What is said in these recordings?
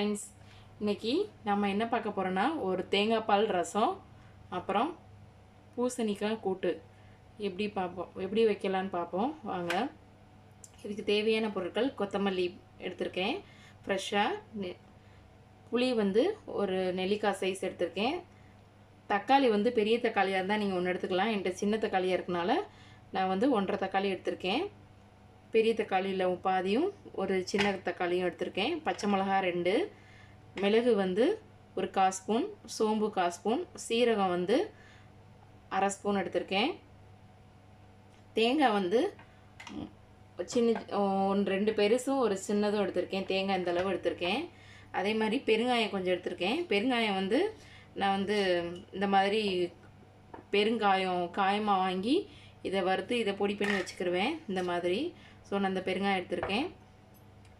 Friends இன்னைக்கு நம்ம என்ன பார்க்க போகிறோன்னா ஒரு தேங்காய் பால் ரசம் அப்புறம் பூசணிக்காய் கூட்டு. எப்படி பார்ப்போம்? எப்படி வைக்கலான்னு பார்ப்போம்? வாங்க. இதுக்கு தேவையான பொருட்கள் கொத்தமல்லி எடுத்திருக்கேன். ஃப்ரெஷ்ஷாக புளி வந்து ஒரு நெல்லிக்காய் சைஸ் எடுத்திருக்கேன். தக்காளி வந்து பெரிய தக்காளியாக இருந்தால் நீங்கள் ஒன்று எடுத்துக்கலாம். என்கிட்ட சின்ன தக்காளியாக இருக்கனால நான் வந்து ஒன்றரை தக்காளி எடுத்திருக்கேன். பெரிய தக்காளியில் பாதியும் ஒரு சின்ன தக்காளியும் எடுத்திருக்கேன். பச்சை மிளகா ரெண்டு மிளகு வந்து ஒரு கால் ஸ்பூன் சோம்பு கால் ஸ்பூன் சீரகம் வந்து அரை ஸ்பூன் எடுத்திருக்கேன். தேங்காய் வந்து சின்ன ஒன்று ரெண்டு பெருசும் ஒரு சின்னதும் எடுத்திருக்கேன். தேங்காய் இந்த அளவு எடுத்திருக்கேன். அதே மாதிரி பெருங்காயம் கொஞ்சம் எடுத்திருக்கேன். பெருங்காயம் வந்து நான் வந்து இந்த மாதிரி பெருங்காயம் காயமாக வாங்கி இதை வறுத்து இதை பொடி பண்ணி வச்சுக்கிருவேன். இந்த மாதிரி ஸோ நான் இந்த பெருங்காயம் எடுத்திருக்கேன்.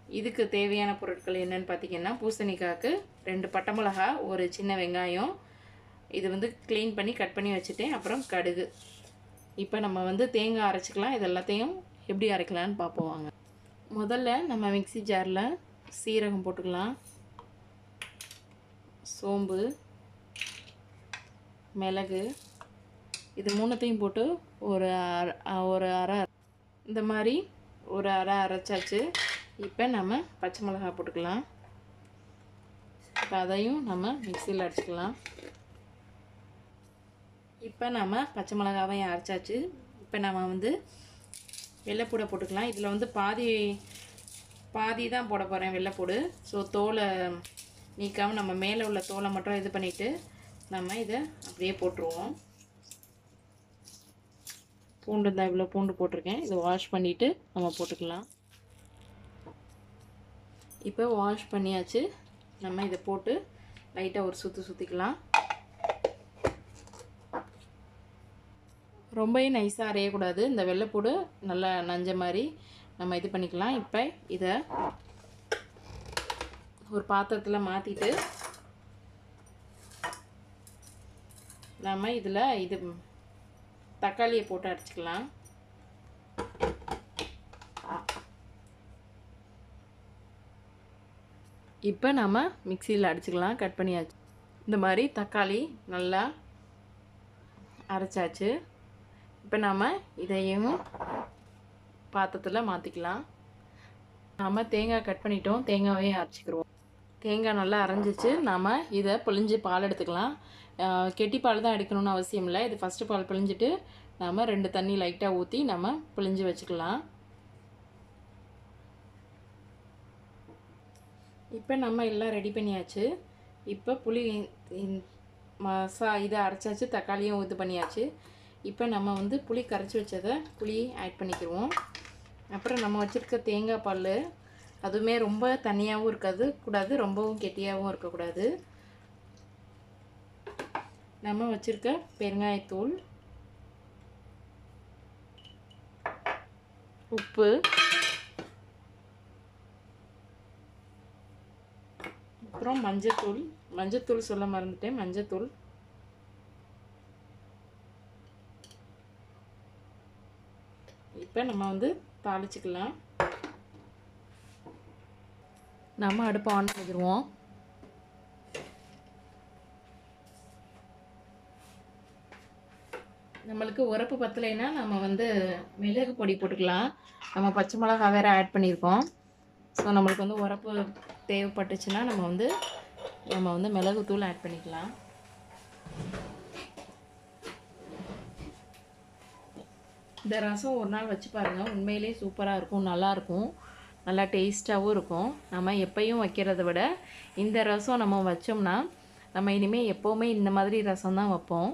இதுக்கு தேவையான பொருட்கள் என்னன்னு பார்த்தீங்கன்னா பூசணிக்காய்க்கு ரெண்டு பட்டை மிளகா ஒரு சின்ன வெங்காயம். இது வந்து க்ளீன் பண்ணி கட் பண்ணி வச்சுட்டேன். அப்புறம் கடுகு. இப்போ நம்ம வந்து தேங்காய் அரைச்சிக்கலாம். இது எல்லாத்தையும் எப்படி அரைக்கலான்னு பார்ப்போம் வாங்க. முதல்ல நம்ம மிக்ஸி ஜாரில் சீரகம் போட்டுக்கலாம். சோம்பு மிளகு இது மூணுத்தையும் போட்டு ஒரு அ- ஒரு அரை இந்த மாதிரி ஒரு அரை அரைச்சாச்சு. இப்போ நம்ம பச்சை மிளகாய் போட்டுக்கலாம். இப்போ அதையும் நம்ம மிக்சியில் அடிச்சுக்கலாம். இப்போ நம்ம பச்சை மிளகாவையும் அரைச்சாச்சு. இப்போ நம்ம வந்து வெள்ளைப்பூடை போட்டுக்கலாம். இதில் வந்து பாதி பாதி தான் போட போகிறேன் வெள்ளைப்பூடு. ஸோ தோலை நீக்காமல் நம்ம மேலே உள்ள தோலை மட்டும் இது பண்ணிவிட்டு நம்ம இதை அப்படியே போட்டுருவோம். பூண்டு இருந்தால் இவ்வளோ பூண்டு போட்டிருக்கேன். இதை வாஷ் பண்ணிவிட்டு நம்ம போட்டுக்கலாம். இப்போ வாஷ் பண்ணியாச்சு. நம்ம இதை போட்டு லைட்டாக ஒரு சுற்று சுற்றிக்கலாம் ரொம்பவே நைஸாக அரையக்கூடாது. இந்த வெள்ளைப்பூடு நல்லா நஞ்ச மாதிரி நம்ம இது பண்ணிக்கலாம். இப்போ இதை ஒரு பாத்திரத்தில் மாற்றிட்டு நம்ம இதில் இது தக்காளியை போட்டு அரைச்சிக்கலாம். இப்போ நம்ம மிக்சியில் அடிச்சுக்கலாம் கட் பண்ணியாச்சு. இந்த மாதிரி தக்காளி நல்லா அரைச்சாச்சு. இப்போ நம்ம இதையும் பாத்திரத்தில் மாற்றிக்கலாம் நாம் தேங்காய் கட் பண்ணிட்டோம் தேங்காவையும் அரைச்சிக்கிறோம் தேங்காய் நல்லா அரைஞ்சிச்சு நாம் இதை பிழிஞ்சு பால் எடுத்துக்கலாம். கெட்டி பால் தான் எடுக்கணும்னு அவசியம் இல்லை. இது ஃபஸ்ட்டு பால் பிழிஞ்சிட்டு நாம் ரெண்டு தண்ணி லைட்டாக ஊற்றி நம்ம பிழிஞ்சு வச்சுக்கலாம். இப்போ நம்ம எல்லாம் ரெடி பண்ணியாச்சு. இப்போ புளி மசா இதை அரைச்சாச்சு தக்காளியும் இது பண்ணியாச்சு. இப்போ நம்ம வந்து புளி கரைச்சி வச்சதை புளி ஆட் பண்ணிக்கிடுவோம் அப்புறம் நம்ம வச்சுருக்க தேங்காய் பால் அதுவுமே ரொம்ப தண்ணியாகவும் இருக்காது கூடாது ரொம்பவும் கெட்டியாகவும் இருக்கக்கூடாது. நம்ம வச்சுருக்க பெருங்காயத்தூள் உப்பு அப்புறம் மஞ்சத்தூள் மஞ்சத்தூள் சொல்ல மறந்துட்டேன். மஞ்சத்தூள் இப்போ நம்ம வந்து தாளிச்சிக்கலாம். நம்ம அடுப்பை ஆன் பண்ணிடுவோம். நம்மளுக்கு உரப்பு பத்தலைன்னா நம்ம வந்து மிளகு பொடி போட்டுக்கலாம். நம்ம பச்சை மிளகா வேறு ஆட் பண்ணியிருக்கோம். ஸோ நம்மளுக்கு வந்து உரப்பு தேவைப்பட்டுச்சுன்னா நம்ம வந்து நம்ம வந்து மிளகுத்தூள் ஆட் பண்ணிக்கலாம். இந்த ரசம் ஒரு நாள் வச்சு பாருங்கள் உண்மையிலே சூப்பராக இருக்கும் நல்லாயிருக்கும் நல்லா டேஸ்ட்டாகவும் இருக்கும். நம்ம எப்பயும் வைக்கிறத விட இந்த ரசம் நம்ம வச்சோம்னா நம்ம இனிமேல் எப்போவுமே இந்த மாதிரி ரசம் தான் வைப்போம்.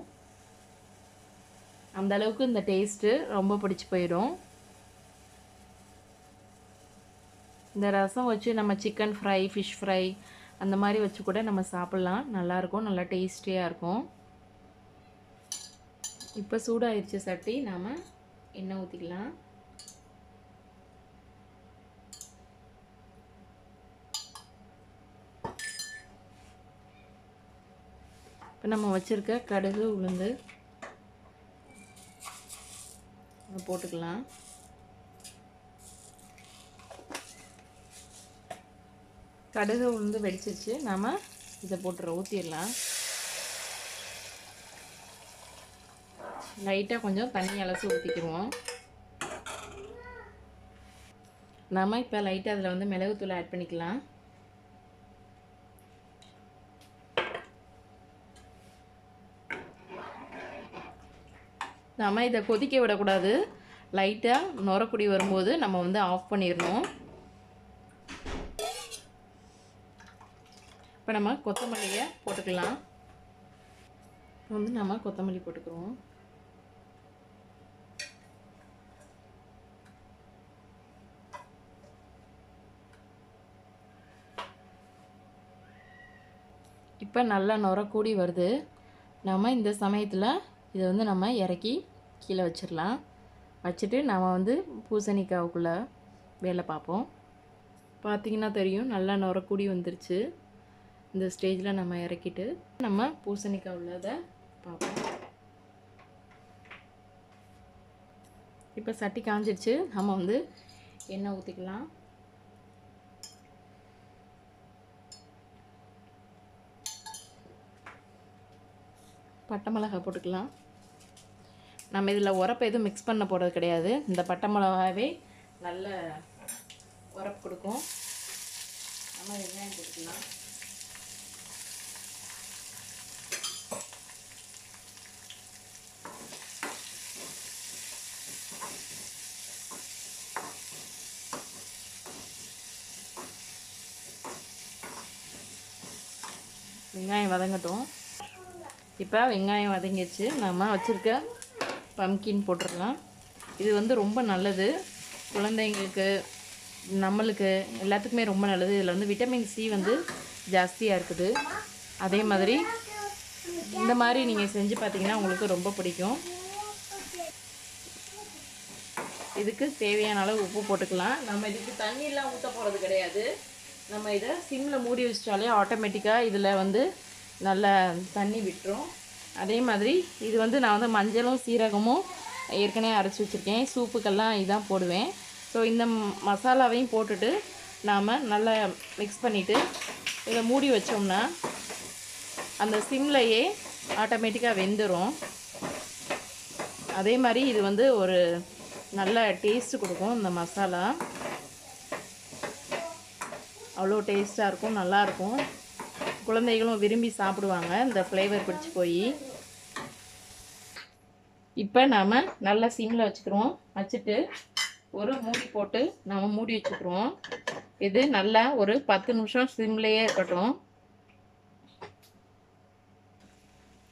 அந்த அளவுக்கு இந்த டேஸ்ட்டு ரொம்ப பிடிச்சி போயிடும். இந்த ரசம் வச்சு நம்ம சிக்கன் ஃப்ரை ஃபிஷ் ஃப்ரை அந்த மாதிரி வச்சு கூட நம்ம சாப்பிட்லாம். நல்லாயிருக்கும் நல்லா டேஸ்டியாக இருக்கும். இப்போ சூடாயிருச்சு சட்டி நாம் எண்ணெய் ஊற்றிக்கலாம் இப்போ நம்ம வச்சுருக்க கடுகு உளுந்து அதை போட்டுக்கலாம். கடுகு உளுந்து வெடிச்சிருச்சு. நாம் இதை போட்டுற ஊற்றிடலாம் லைட்டாக கொஞ்சம் தண்ணி அலசி ஊற்றிக்கிடுவோம் நாம் இப்போ லைட்டாக அதில் வந்து மிளகுத்தூள் ஆட் பண்ணிக்கலாம். நம்ம இதை கொதிக்க விடக்கூடாது. லைட்டாக நுரக்குடி வரும்போது நம்ம வந்து ஆஃப் பண்ணிடணும். இப்போ நம்ம கொத்தமல்லியை போட்டுக்கலாம். இப்போ வந்து நம்ம கொத்தமல்லி போட்டுக்கிறோம் இப்போ நல்லா நுர கூடி வருது. நம்ம இந்த சமயத்தில் இதை வந்து நம்ம இறக்கி கீழே வச்சிடலாம். வச்சுட்டு நம்ம வந்து பூசணிக்காவுக்குள்ளே வேலை பார்ப்போம். பார்த்திங்கன்னா தெரியும் நல்லா நுர வந்துருச்சு. இந்த ஸ்டேஜில் நம்ம இறக்கிட்டு நம்ம பூசணிக்காய் உள்ளதை பார்ப்போம். இப்போ சட்டி காஞ்சிடுச்சு நம்ம வந்து எண்ணெய் ஊற்றிக்கலாம் பட்டை மிளகாய் போட்டுக்கலாம். நம்ம இதில் உரப்பு எதுவும் மிக்ஸ் பண்ண போகிறது கிடையாது. இந்த பட்டை மிளகாவே நல்ல உரப்பு கொடுக்கும். நம்ம வெங்காயம் கொடுக்கலாம் வெங்காயம் வதங்கட்டும். இப்போ வெங்காயம் வதங்கிடுச்சு. நம்ம வச்சுருக்க பம்கின் போட்டுடலாம். இது வந்து ரொம்ப நல்லது. குழந்தைங்களுக்கு நம்மளுக்கு எல்லாத்துக்குமே ரொம்ப நல்லது. இதில் வந்து விட்டமின் சி வந்து ஜாஸ்தியாக இருக்குது. அதே மாதிரி இந்த மாதிரி நீங்கள் செஞ்சு பார்த்தீங்கன்னா உங்களுக்கு ரொம்ப பிடிக்கும். இதுக்கு தேவையான அளவு உப்பு போட்டுக்கலாம். நம்ம இதுக்கு தண்ணியெலாம் ஊற்ற போகிறது கிடையாது. நம்ம இதை சிம்மில் மூடி வச்சிட்டாலே ஆட்டோமேட்டிக்காக இதில் வந்து நல்ல தண்ணி விட்டுரும். அதே மாதிரி இது வந்து நான் வந்து மஞ்சளும் சீரகமும் ஏற்கனவே அரைச்சி வச்சுருக்கேன். சூப்புக்கெல்லாம் இதான் போடுவேன். ஸோ இந்த மசாலாவையும் போட்டுட்டு நாம் நல்லா மிக்ஸ் பண்ணிவிட்டு இதை மூடி வச்சோம்னா அந்த சிம்லையே ஆட்டோமேட்டிக்காக வெந்துடும் அதே மாதிரி இது வந்து ஒரு நல்ல டேஸ்ட்டு கொடுக்கும் இந்த மசாலா. அவ்வளோ டேஸ்ட்டாக இருக்கும் நல்லாயிருக்கும் குழந்தைகளும் விரும்பி சாப்பிடுவாங்க. இந்த ஃப்ளேவர் பிடிச்சி போய். இப்போ நாம் நல்லா சிம்மில் வச்சுக்கிறோம் வச்சுட்டு ஒரு மூடி போட்டு நாம் மூடி வச்சுக்கிறோம் இது நல்லா ஒரு பத்து நிமிஷம் சிம்லேயே இருக்கட்டும்.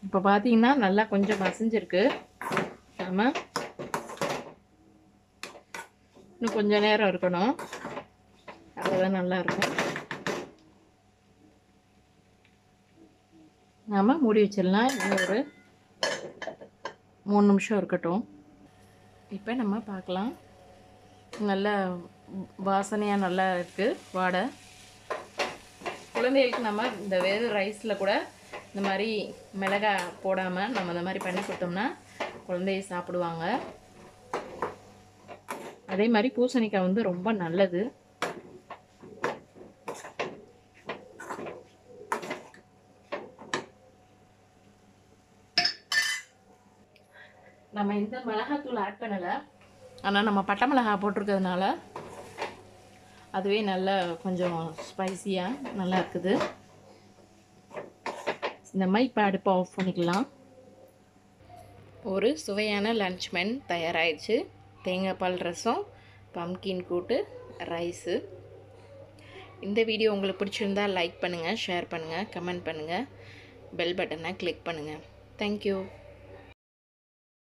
இப்போ பார்த்தீங்கன்னா நல்லா கொஞ்சம் மசிஞ்சிருக்கு. நம்ம இன்னும் கொஞ்சம் நேரம் இருக்கணும். அதுதான் நல்லா இருக்கும். நாம் மூடி வச்சிடலாம். இன்னும் ஒரு மூணு நிமிஷம் இருக்கட்டும். இப்போ நம்ம பார்க்கலாம். நல்ல வாசனையாக நல்லா இருக்குது வாடை. குழந்தைகளுக்கு நம்ம இந்த வெறும் ரைஸில் கூட இந்த மாதிரி மிளகாய் போடாமல் நம்ம இந்த மாதிரி பண்ணி கொடுத்தோம்னா குழந்தைய சாப்பிடுவாங்க. அதே மாதிரி பூசணிக்காய் வந்து ரொம்ப நல்லது. நம்ம இந்த மிளகாத்தூள் ஆட் பண்ணலை. ஆனால் நம்ம பட்டை மிளகாய் போட்டிருக்கிறதுனால அதுவே நல்ல கொஞ்சம் ஸ்பைசியாக நல்லா இருக்குது. இந்த மாதிரி இப்போ அடுப்பை ஆஃப் பண்ணிக்கலாம். ஒரு சுவையான லன்ச் மென் தயாராகிடுச்சு தேங்காய் பால் ரசம் பம்கின் கூட்டு ரைஸு இந்த வீடியோ உங்களுக்கு பிடிச்சிருந்தா லைக் பண்ணுங்கள் ஷேர் பண்ணுங்கள் கமெண்ட் பண்ணுங்கள் பெல் பட்டனை கிளிக் பண்ணுங்கள் தேங்க்யூ